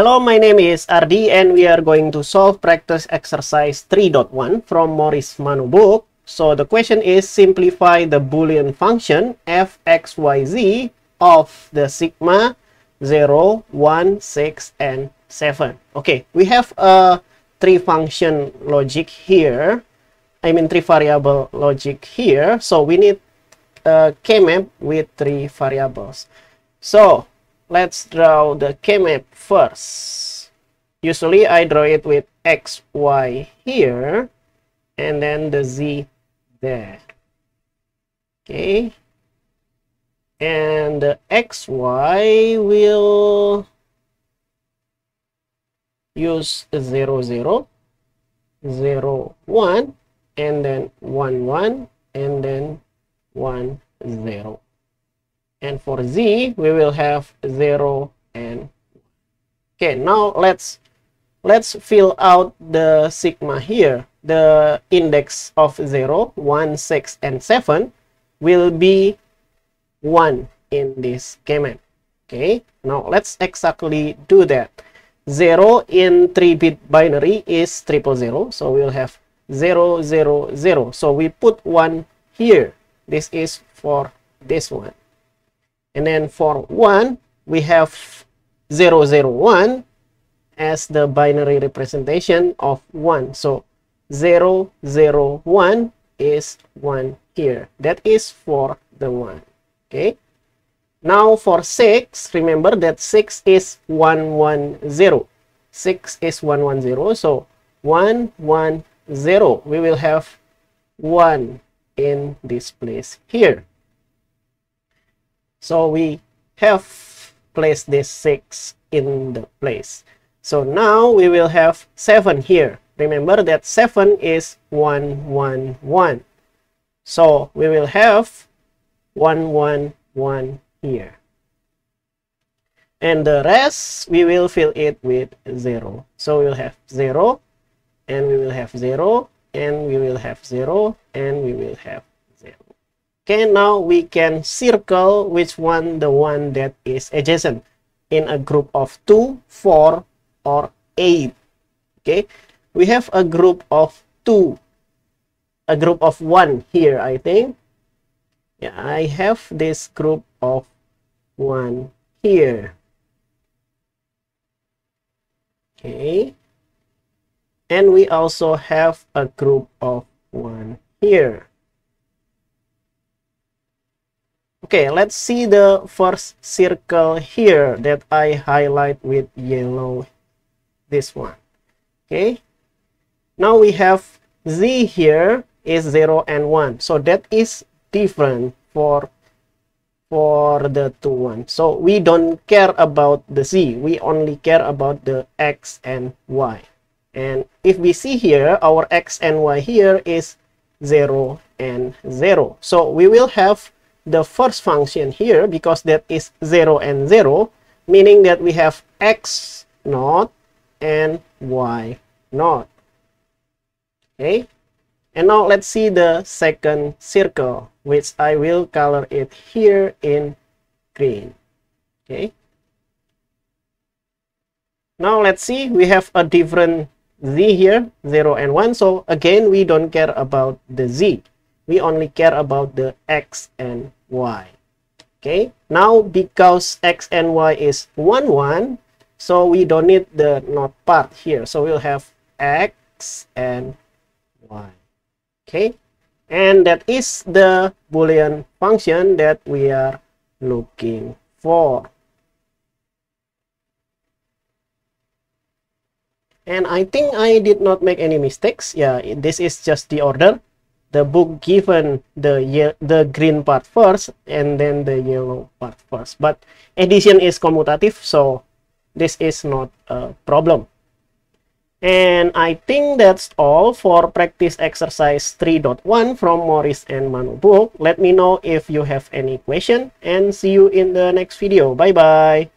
Hello, my name is Ardi and we are going to solve practice exercise 3.1 from Morris Mano book. So the question is simplify the boolean function fxyz of the sigma 0, 1, 6, and 7. Okay, we have a three function logic here. I mean three variable logic here. So we need a K-map with three variables. So let's draw the K-map first. Usually I draw it with X, Y here, and then the Z there. Okay. And the XY will use 0, 0, 0, 1, and then 1, 1, and then 1, 0 and for z we will have 0 and okay now let's let's fill out the sigma here. The index of 0 1 6 and 7 will be 1 in this K-map okay now let's exactly do that. 0 in 3-bit binary is triple zero so we'll have 0 0 0 so we put 1 here. This is for this one and then for 1, we have 0, 0, 1 as the binary representation of 1. So 0, 0, 1 is 1 here. That is for the 1. Okay. Now for 6, remember that 6 is 1, 1, 0. 6 is 1, 1, 0. So 1, 1, 0. We will have 1 in this place here. So we have placed this 6 in the place. So now we will have 7 here. Remember that 7 is 1, 1, 1. So we will have 1, 1, 1 here. And the rest, we will fill it with 0. So we'll have 0, and we will have 0, and we will have 0, and we will have Okay, now we can circle which one the one that is adjacent in a group of 2, 4, or 8. Okay, we have a group of 2, a group of 1 here, I think. Yeah, I have this group of 1 here. Okay. And we also have a group of 1 here. Okay, let's see the first circle here that I highlight with yellow. This one. Okay. Now we have z here is 0 and 1. So that is different for for the two ones. So we don't care about the z. We only care about the x and y. And if we see here, our x and y here is 0 and 0. So we will have the first function here because that is 0 and 0 meaning that we have x naught and y naught. Okay? And now let's see the second circle which I will color it here in green. Okay? Now let's see we have a different z here 0 and 1 so again we don't care about the z we only care about the x and y. Okay, now because x and y is 1, 1, so we don't need the not part here. So we'll have x and y. Okay, and that is the Boolean function that we are looking for. And I think I did not make any mistakes. Yeah, this is just the order the book given the the green part first and then the yellow part first but addition is commutative so this is not a problem and I think that's all for practice exercise 3.1 from Morris and Manu book. Let me know if you have any question and see you in the next video. Bye bye.